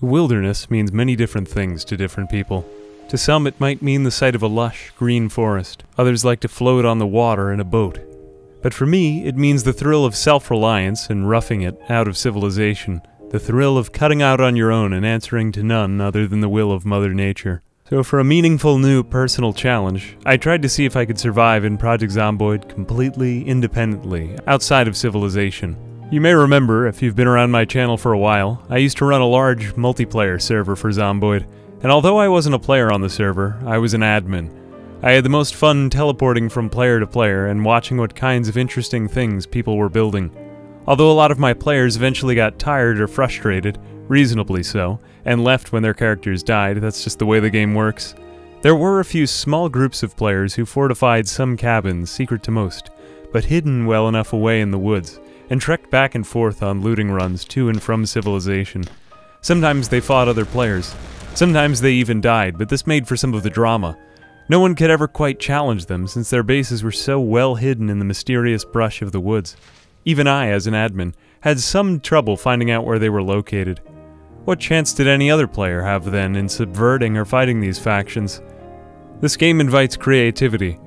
The wilderness means many different things to different people. To some, it might mean the sight of a lush, green forest. Others like to float on the water in a boat. But for me, it means the thrill of self reliance and roughing it out of civilization. The thrill of cutting out on your own and answering to none other than the will of Mother Nature. So, for a meaningful new personal challenge, I tried to see if I could survive in Project Zomboid completely independently, outside of civilization. You may remember, if you've been around my channel for a while, I used to run a large multiplayer server for Zomboid, and although I wasn't a player on the server, I was an admin. I had the most fun teleporting from player to player and watching what kinds of interesting things people were building. Although a lot of my players eventually got tired or frustrated, reasonably so, and left when their characters died, that's just the way the game works. There were a few small groups of players who fortified some cabins secret to most, but hidden well enough away in the woods, and trekked back and forth on looting runs to and from civilization. Sometimes they fought other players. Sometimes they even died, but this made for some of the drama. No one could ever quite challenge them since their bases were so well hidden in the mysterious brush of the woods. Even I, as an admin, had some trouble finding out where they were located. What chance did any other player have then in subverting or fighting these factions? This game invites creativity,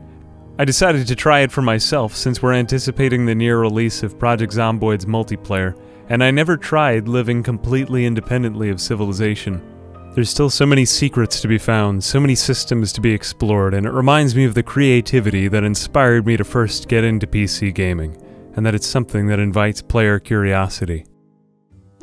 I decided to try it for myself since we're anticipating the near release of Project Zomboid's multiplayer, and I never tried living completely independently of civilization. There's still so many secrets to be found, so many systems to be explored, and it reminds me of the creativity that inspired me to first get into PC gaming, and that it's something that invites player curiosity.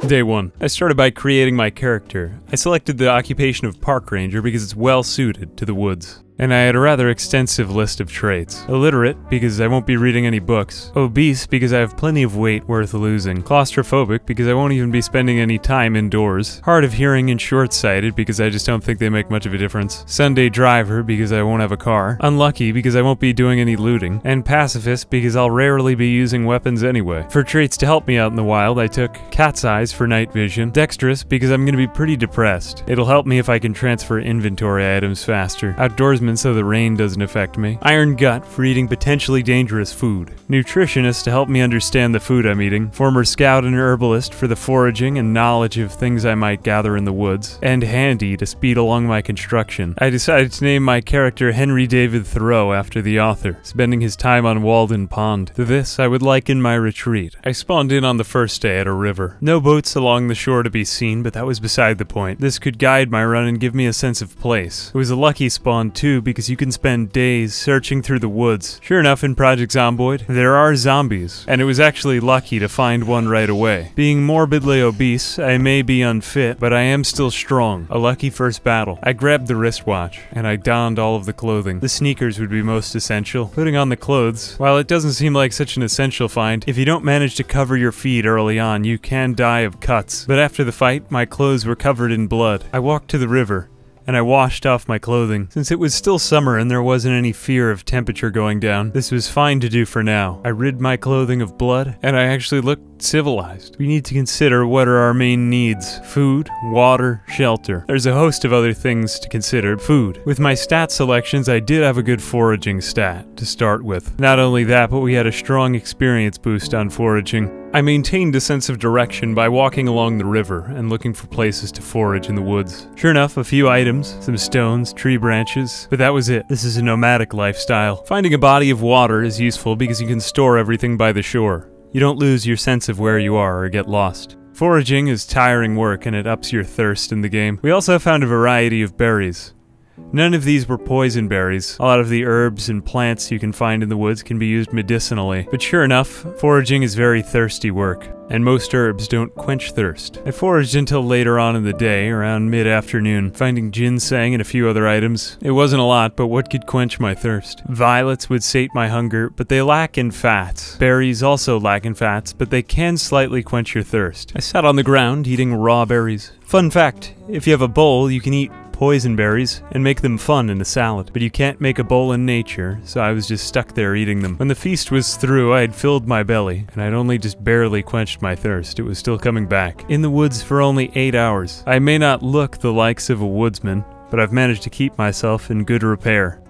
Day 1. I started by creating my character. I selected the occupation of park ranger because it's well suited to the woods and I had a rather extensive list of traits. Illiterate, because I won't be reading any books. Obese, because I have plenty of weight worth losing. Claustrophobic, because I won't even be spending any time indoors. Hard of hearing and short-sighted, because I just don't think they make much of a difference. Sunday driver, because I won't have a car. Unlucky, because I won't be doing any looting. And pacifist, because I'll rarely be using weapons anyway. For traits to help me out in the wild, I took cat's eyes for night vision. Dexterous, because I'm gonna be pretty depressed. It'll help me if I can transfer inventory items faster. Outdoorsman so the rain doesn't affect me. Iron Gut for eating potentially dangerous food. Nutritionist to help me understand the food I'm eating. Former scout and herbalist for the foraging and knowledge of things I might gather in the woods. And Handy to speed along my construction. I decided to name my character Henry David Thoreau after the author, spending his time on Walden Pond. To this, I would liken my retreat. I spawned in on the first day at a river. No boats along the shore to be seen, but that was beside the point. This could guide my run and give me a sense of place. It was a lucky spawn too, because you can spend days searching through the woods. Sure enough, in Project Zomboid, there are zombies, and it was actually lucky to find one right away. Being morbidly obese, I may be unfit, but I am still strong. A lucky first battle. I grabbed the wristwatch, and I donned all of the clothing. The sneakers would be most essential. Putting on the clothes, while it doesn't seem like such an essential find, if you don't manage to cover your feet early on, you can die of cuts. But after the fight, my clothes were covered in blood. I walked to the river, and I washed off my clothing. Since it was still summer and there wasn't any fear of temperature going down, this was fine to do for now. I rid my clothing of blood, and I actually looked civilized. We need to consider what are our main needs food, water, shelter. There's a host of other things to consider. Food. With my stat selections, I did have a good foraging stat to start with. Not only that, but we had a strong experience boost on foraging. I maintained a sense of direction by walking along the river and looking for places to forage in the woods. Sure enough, a few items, some stones, tree branches, but that was it. This is a nomadic lifestyle. Finding a body of water is useful because you can store everything by the shore. You don't lose your sense of where you are or get lost. Foraging is tiring work and it ups your thirst in the game. We also found a variety of berries. None of these were poison berries. A lot of the herbs and plants you can find in the woods can be used medicinally. But sure enough, foraging is very thirsty work, and most herbs don't quench thirst. I foraged until later on in the day, around mid-afternoon, finding ginseng and a few other items. It wasn't a lot, but what could quench my thirst? Violets would sate my hunger, but they lack in fats. Berries also lack in fats, but they can slightly quench your thirst. I sat on the ground eating raw berries. Fun fact, if you have a bowl, you can eat poison berries and make them fun in a salad. But you can't make a bowl in nature, so I was just stuck there eating them. When the feast was through, I had filled my belly, and I'd only just barely quenched my thirst. It was still coming back. In the woods for only eight hours. I may not look the likes of a woodsman, but I've managed to keep myself in good repair.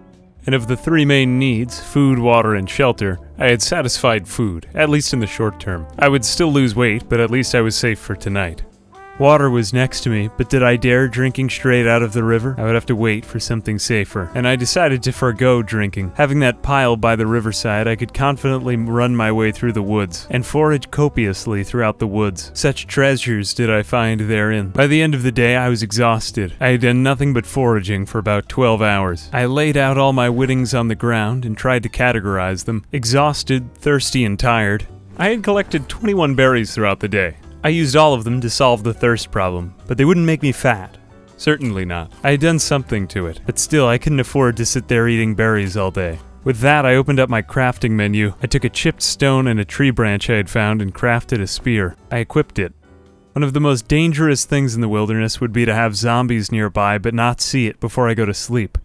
And of the three main needs, food, water, and shelter, I had satisfied food, at least in the short term. I would still lose weight, but at least I was safe for tonight. Water was next to me, but did I dare drinking straight out of the river? I would have to wait for something safer, and I decided to forego drinking. Having that pile by the riverside, I could confidently run my way through the woods and forage copiously throughout the woods. Such treasures did I find therein. By the end of the day, I was exhausted. I had done nothing but foraging for about 12 hours. I laid out all my wittings on the ground and tried to categorize them. Exhausted, thirsty, and tired, I had collected 21 berries throughout the day. I used all of them to solve the thirst problem, but they wouldn't make me fat. Certainly not. I had done something to it, but still I couldn't afford to sit there eating berries all day. With that, I opened up my crafting menu. I took a chipped stone and a tree branch I had found and crafted a spear. I equipped it. One of the most dangerous things in the wilderness would be to have zombies nearby but not see it before I go to sleep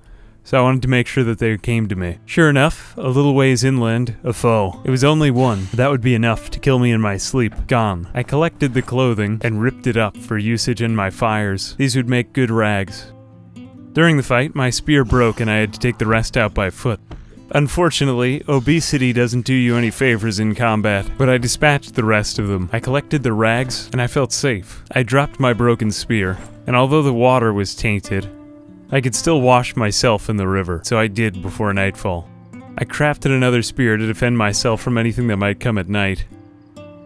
so I wanted to make sure that they came to me. Sure enough, a little ways inland, a foe. It was only one, but that would be enough to kill me in my sleep. Gone. I collected the clothing and ripped it up for usage in my fires. These would make good rags. During the fight, my spear broke and I had to take the rest out by foot. Unfortunately, obesity doesn't do you any favors in combat, but I dispatched the rest of them. I collected the rags, and I felt safe. I dropped my broken spear, and although the water was tainted, I could still wash myself in the river, so I did before nightfall. I crafted another spear to defend myself from anything that might come at night.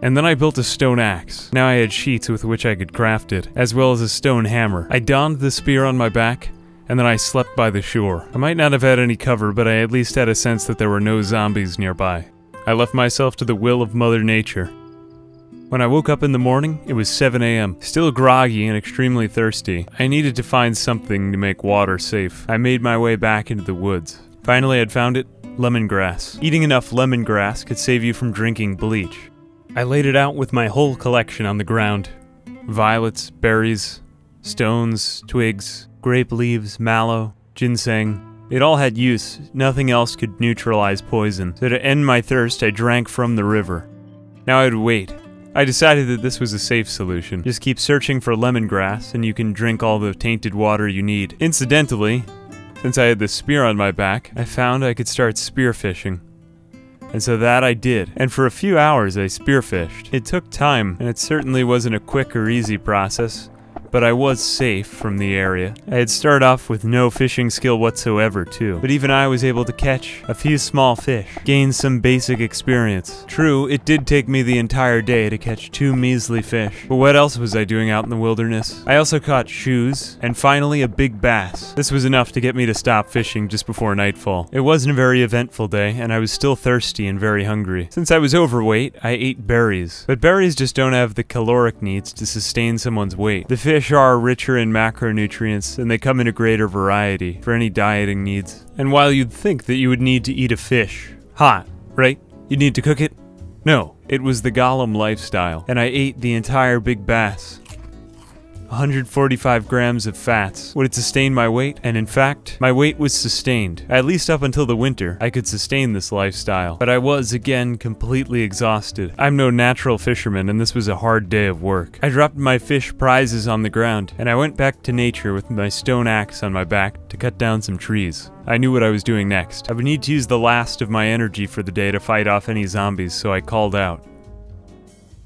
And then I built a stone axe. Now I had sheets with which I could craft it, as well as a stone hammer. I donned the spear on my back, and then I slept by the shore. I might not have had any cover, but I at least had a sense that there were no zombies nearby. I left myself to the will of Mother Nature. When I woke up in the morning, it was 7 a.m. Still groggy and extremely thirsty. I needed to find something to make water safe. I made my way back into the woods. Finally, I'd found it lemongrass. Eating enough lemongrass could save you from drinking bleach. I laid it out with my whole collection on the ground violets, berries, stones, twigs, grape leaves, mallow, ginseng. It all had use, nothing else could neutralize poison, so to end my thirst, I drank from the river. Now I'd wait, I decided that this was a safe solution. Just keep searching for lemongrass and you can drink all the tainted water you need. Incidentally, since I had the spear on my back, I found I could start spearfishing. And so that I did, and for a few hours I spearfished. It took time, and it certainly wasn't a quick or easy process, but I was safe from the area. I had started off with no fishing skill whatsoever, too, but even I was able to catch a few small fish, gain some basic experience. True, it did take me the entire day to catch two measly fish, but what else was I doing out in the wilderness? I also caught shoes, and finally a big bass. This was enough to get me to stop fishing just before nightfall. It wasn't a very eventful day, and I was still thirsty and very hungry. Since I was overweight, I ate berries, but berries just don't have the caloric needs to sustain someone's weight. The fish Fish are richer in macronutrients, and they come in a greater variety for any dieting needs. And while you'd think that you would need to eat a fish hot, right? You'd need to cook it? No, it was the Gollum lifestyle, and I ate the entire big bass. 145 grams of fats. Would it sustain my weight? And in fact, my weight was sustained. At least up until the winter, I could sustain this lifestyle. But I was, again, completely exhausted. I'm no natural fisherman, and this was a hard day of work. I dropped my fish prizes on the ground, and I went back to nature with my stone axe on my back to cut down some trees. I knew what I was doing next. I would need to use the last of my energy for the day to fight off any zombies, so I called out.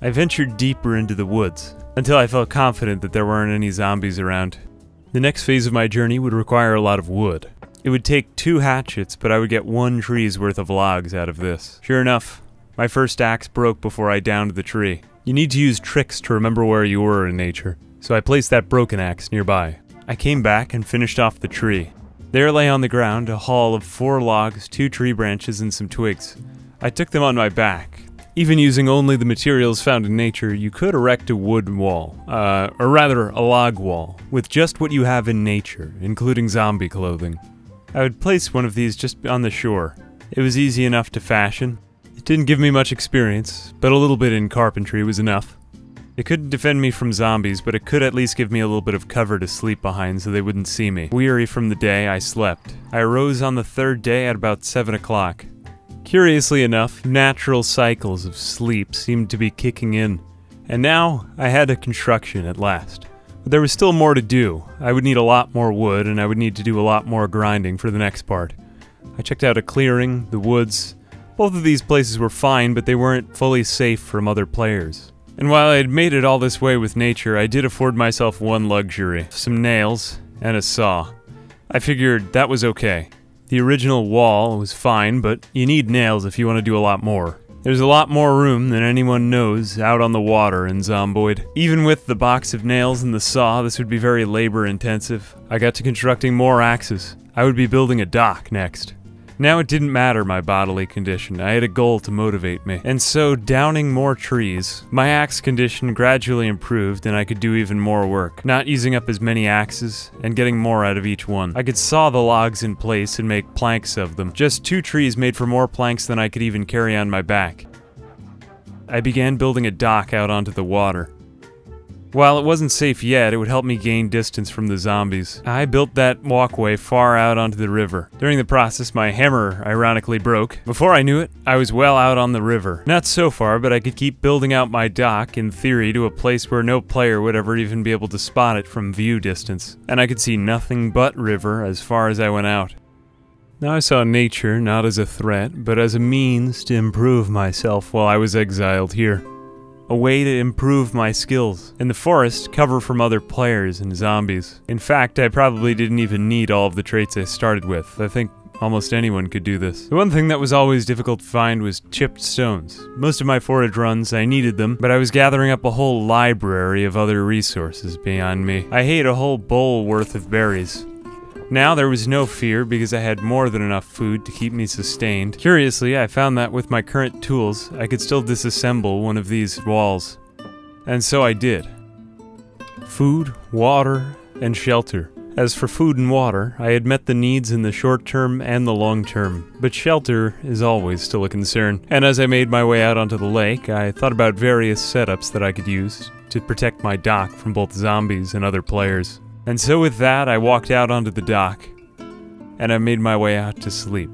I ventured deeper into the woods, until I felt confident that there weren't any zombies around. The next phase of my journey would require a lot of wood. It would take two hatchets, but I would get one tree's worth of logs out of this. Sure enough, my first axe broke before I downed the tree. You need to use tricks to remember where you were in nature, so I placed that broken axe nearby. I came back and finished off the tree. There lay on the ground a haul of four logs, two tree branches, and some twigs. I took them on my back, even using only the materials found in nature, you could erect a wood wall, uh, or rather a log wall, with just what you have in nature, including zombie clothing. I would place one of these just on the shore. It was easy enough to fashion. It didn't give me much experience, but a little bit in carpentry was enough. It couldn't defend me from zombies, but it could at least give me a little bit of cover to sleep behind so they wouldn't see me. Weary from the day, I slept. I arose on the third day at about 7 o'clock. Curiously enough, natural cycles of sleep seemed to be kicking in, and now I had a construction at last. But there was still more to do. I would need a lot more wood, and I would need to do a lot more grinding for the next part. I checked out a clearing, the woods. Both of these places were fine, but they weren't fully safe from other players. And while I had made it all this way with nature, I did afford myself one luxury some nails and a saw. I figured that was okay. The original wall was fine, but you need nails if you want to do a lot more. There's a lot more room than anyone knows out on the water in Zomboid. Even with the box of nails and the saw, this would be very labor intensive. I got to constructing more axes. I would be building a dock next. Now it didn't matter my bodily condition, I had a goal to motivate me. And so, downing more trees, my axe condition gradually improved and I could do even more work, not using up as many axes and getting more out of each one. I could saw the logs in place and make planks of them. Just two trees made for more planks than I could even carry on my back. I began building a dock out onto the water. While it wasn't safe yet, it would help me gain distance from the zombies. I built that walkway far out onto the river. During the process, my hammer ironically broke. Before I knew it, I was well out on the river. Not so far, but I could keep building out my dock, in theory, to a place where no player would ever even be able to spot it from view distance. And I could see nothing but river as far as I went out. Now I saw nature not as a threat, but as a means to improve myself while I was exiled here a way to improve my skills. In the forest, cover from other players and zombies. In fact, I probably didn't even need all of the traits I started with. I think Almost anyone could do this. The one thing that was always difficult to find was chipped stones. Most of my forage runs, I needed them, but I was gathering up a whole library of other resources beyond me. I hate a whole bowl worth of berries. Now there was no fear because I had more than enough food to keep me sustained. Curiously, I found that with my current tools, I could still disassemble one of these walls. And so I did. Food, water, and shelter. As for food and water, I had met the needs in the short term and the long term, but shelter is always still a concern. And as I made my way out onto the lake, I thought about various setups that I could use to protect my dock from both zombies and other players. And so with that, I walked out onto the dock, and I made my way out to sleep.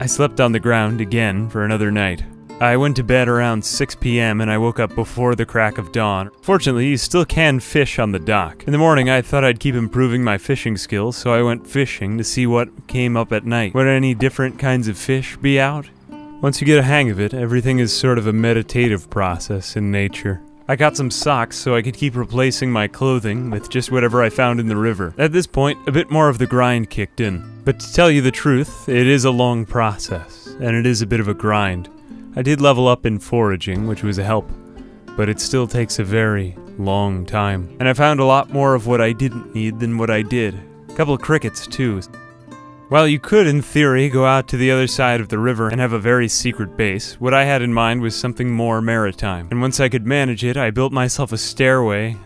I slept on the ground again for another night. I went to bed around 6 p.m. and I woke up before the crack of dawn. Fortunately, you still can fish on the dock. In the morning, I thought I'd keep improving my fishing skills, so I went fishing to see what came up at night. Would any different kinds of fish be out? Once you get a hang of it, everything is sort of a meditative process in nature. I got some socks so I could keep replacing my clothing with just whatever I found in the river. At this point, a bit more of the grind kicked in. But to tell you the truth, it is a long process, and it is a bit of a grind. I did level up in foraging, which was a help, but it still takes a very long time. And I found a lot more of what I didn't need than what I did. A couple of crickets, too. While you could, in theory, go out to the other side of the river and have a very secret base, what I had in mind was something more maritime. And once I could manage it, I built myself a stairway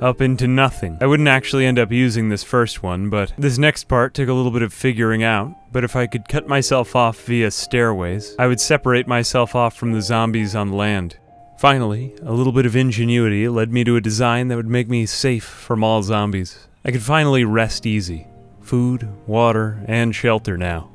up into nothing. I wouldn't actually end up using this first one, but this next part took a little bit of figuring out. But if I could cut myself off via stairways, I would separate myself off from the zombies on land. Finally, a little bit of ingenuity led me to a design that would make me safe from all zombies. I could finally rest easy food, water, and shelter now.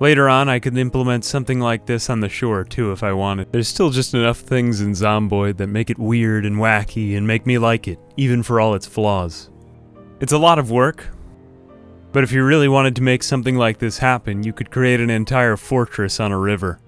Later on, I could implement something like this on the shore too if I wanted. There's still just enough things in Zomboid that make it weird and wacky and make me like it, even for all its flaws. It's a lot of work, but if you really wanted to make something like this happen, you could create an entire fortress on a river.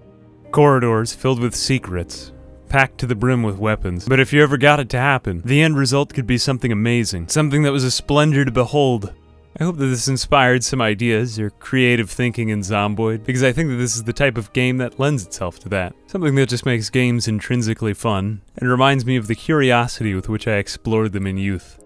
Corridors filled with secrets, packed to the brim with weapons. But if you ever got it to happen, the end result could be something amazing, something that was a splendor to behold, I hope that this inspired some ideas or creative thinking in Zomboid, because I think that this is the type of game that lends itself to that. Something that just makes games intrinsically fun, and reminds me of the curiosity with which I explored them in youth.